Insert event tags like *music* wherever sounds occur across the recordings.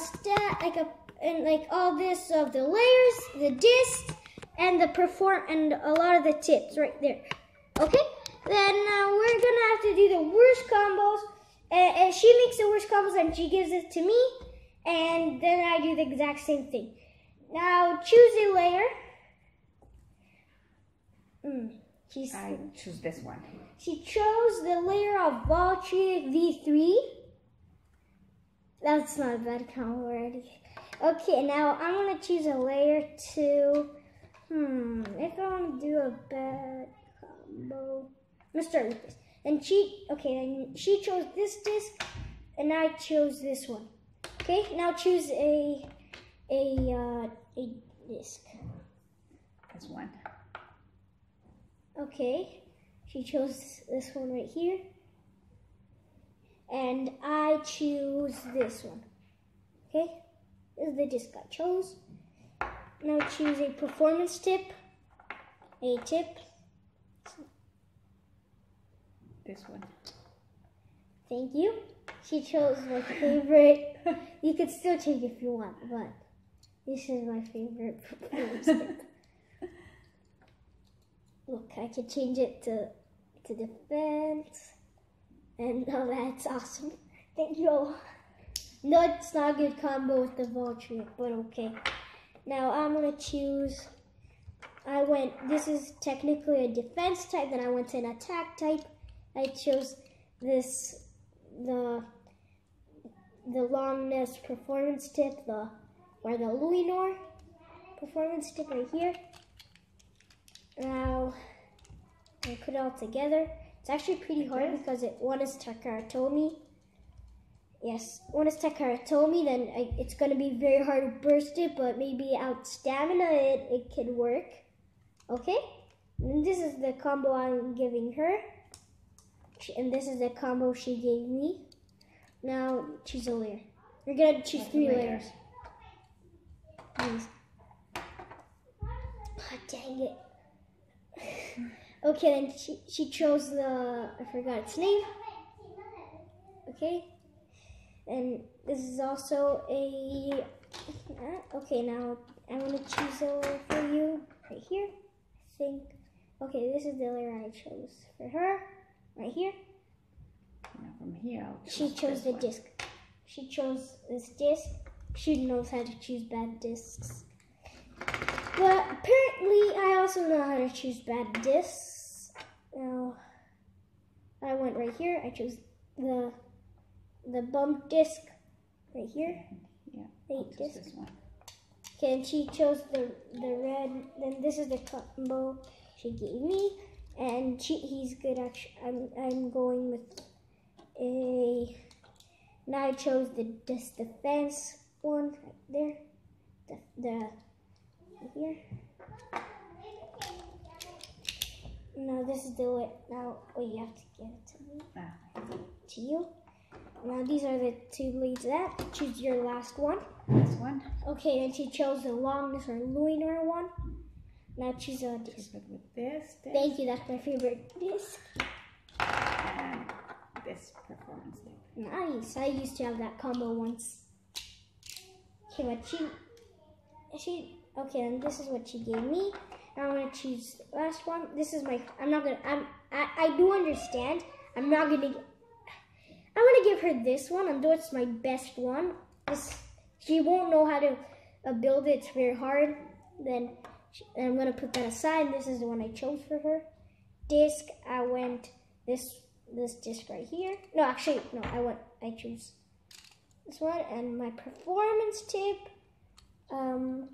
stat like a and like all this of the layers, the discs, and the perform and a lot of the tips right there. Okay? Then uh, we're gonna have to do the worst combos. And, and she makes the worst combos and she gives it to me. And then I do the exact same thing. Now choose a layer. Mm, she's, I choose this one. she chose the layer of Valtry V3. That's not a bad combo already. Okay, now I'm gonna choose a layer two. Hmm, if I want to do a bad combo, I'm gonna start with this. And she, okay, then she chose this disc, and I chose this one. Okay, now choose a a uh, a disc. This one. Okay, she chose this one right here. And I choose this one. Okay, this is the disc I chose. Now choose a performance tip. A tip. This one. Thank you. She chose my favorite. *laughs* you could still change if you want, but this is my favorite *laughs* performance tip. *laughs* Look, I can change it to to defense, and *laughs* oh, that's awesome. Thank you. No, it's not a good combo with the Voltry, but okay. Now I'm gonna choose. I went. This is technically a defense type. Then I went to an attack type. I chose this the the Longinus performance tip, the or the Luinor performance tip right here. Now I put it all together. It's actually pretty hard because it one is Takara Tomy. Yes, one is Takara Tomy, then I, it's gonna be very hard to burst it, but maybe out stamina it, it could work. Okay? And this is the combo I'm giving her. She- And this is the combo she gave me. Now choose a layer. You're gonna choose What three layer? layers. Please. Ah, dang it. Okay, then she, she chose the, I forgot its name. Okay. And this is also a, okay, now I'm going to choose a layer for you right here. I think, okay, this is the layer I chose for her right here. Now from here, She chose the one. disc. She chose this disc. She knows how to choose bad discs. But apparently, I also know how to choose bad discs. Now, I went right here. I chose the the bump disc right here. Yeah, Eight disc. this one. Okay, and she chose the the red. Then this is the combo she gave me, and she he's good. Actually, I'm I'm going with a. Now I chose the this defense one right there. The the here. Now this is the way. Now oh, you have to give it to me Ah, to you. Now these are the two blades. That choose your last one. this one. Okay, then she chose the Longinus or lunar one. Now choose a disc. With this, this, Thank you, that's my favorite disc. and this performance thing. Nice. I used to have that combo once. Okay, but she she okay, and this is what she gave me. Now I'm gonna choose the last one. This is my I'm not gonna I'm I, I do understand. I'm not gonna I'm gonna give her this one, although it's my best one. This she won't know how to uh, build it. It's very hard. Then she, I'm gonna put that aside. This is the one I chose for her. Disc. I went this this disc right here. No, actually, no. I went. I choose this one and my performance tip. Um,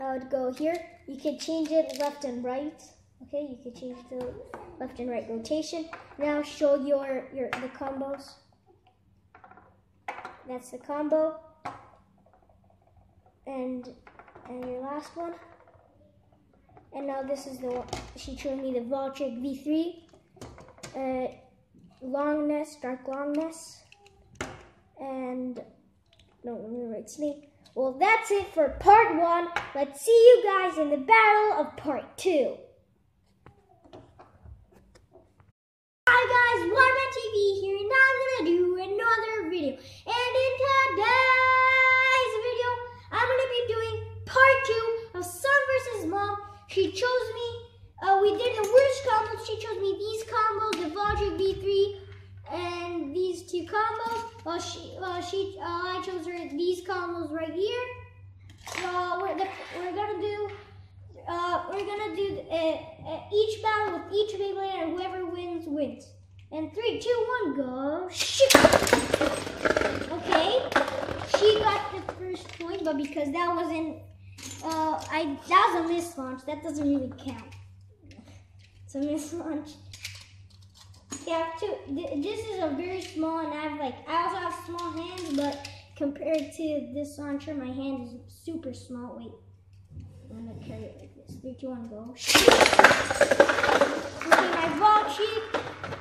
I would go here. You could change it left and right. Okay, you could change the left and right rotation. Now show your your the combos. That's the combo. And and your last one. And now this is the one she showed me the Valtryek V3. Uh, Longinus, dark Longinus. And no, let me write its name. Well, that's it for part one. Let's see you guys in the battle of part two. Hi guys, Warman TV here, and now I'm gonna do another video. And in today's video, I'm gonna be doing part two of Son versus Mom. She chose me. Uh, we did the worst combos. She chose me these combos, the Valtryek V3, and these two combos. Well, she, well, she, uh, I chose her these combos right here. So we're, the, we're gonna do, uh, we're gonna do uh, uh, each battle with each Beyblade, and whoever wins wins. And three, two, one, go! Shoot! Okay, she got the first point, but because that wasn't, uh, I that was a miss launch. That doesn't really count. It's a miss launch. Yeah, too. This is a very small, and I have like I also have small hands, but compared to this launcher, my hand is super small. Wait, I'm gonna carry it like this. Three, two, one, go. Okay, my ball cheek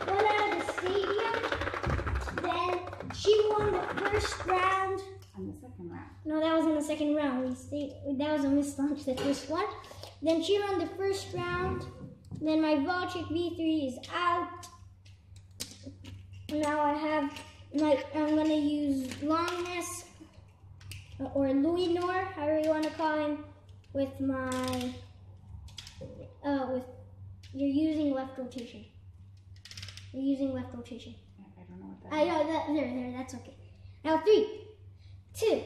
went out of the stadium. Then she won the first round. On the second round. No, that was in the second round. We stayed. That was a miss launch. The first one. Then she won the first round. Then my Valtryek V3 is out. Now I have my. I'm gonna use Longinus or Luinor, however you want to call him, with my. Uh, with you're using left rotation. You're using left rotation. I don't know what that I know that there, there, that's okay. Now three, two,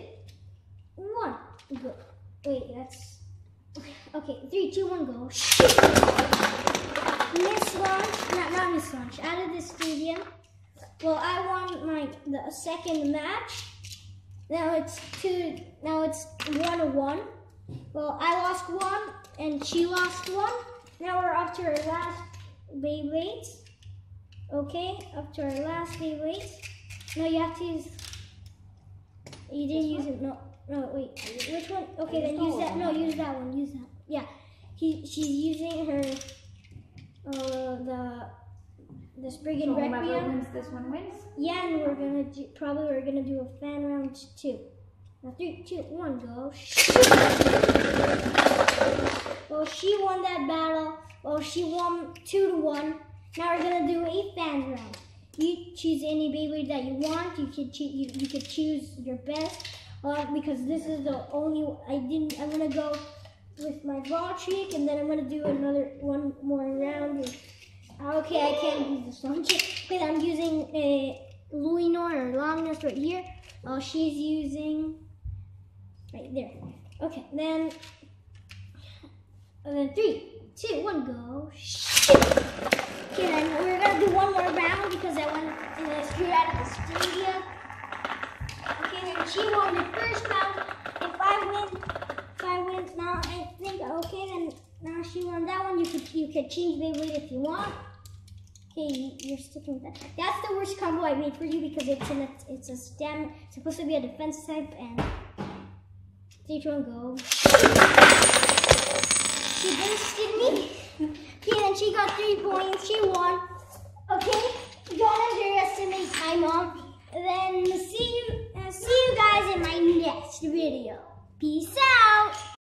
one, go. Wait, that's okay. Three, two, one, go. Miss launch, not not miss launch. Out of the stadium. Well, I won my the second match. Now it's two. Now it's one to one. Well, I lost one and she lost one. Now we're up to our last Beyblades. Okay, up to our last Beyblades. No, you have to use. You didn't use it. No, no, wait. Which one? Okay, then use that. No, use that one. Use that. Yeah, he. She's using her. Uh, the. The Spriggan So whoever wins this one wins. Yeah, and we're gonna do, probably we're gonna do a fan round two. Now three, two, one, go. Well, she won that battle. Well, she won two to one. Now we're gonna do a fan round. You choose any baby that you want. You could choose. You, you could choose your best. Uh, because this is the only. I didn't. I'm gonna go with my raw Valtryek, and then I'm gonna do another one more round with Okay, I can't use this one because I'm using uh, a Luinor or Longinus right here. Oh, she's using right there. Okay, then and then three, two, one, go. Okay, then we're gonna do one more round because I want to screw out of the studio. Okay, then she won the first round. If I win, if I win now, I think okay. Then now she won that one. You could you could change Beyblade if you want. Okay, you- you're sticking with that. That's the worst combo I made for you because it's a, it's a stem. It's supposed to be a defense type and two, one, go. She boosted me. Okay, then she got three points. She won. Okay, don't underestimate my mom. Then see you, see you guys in my next video. Peace out.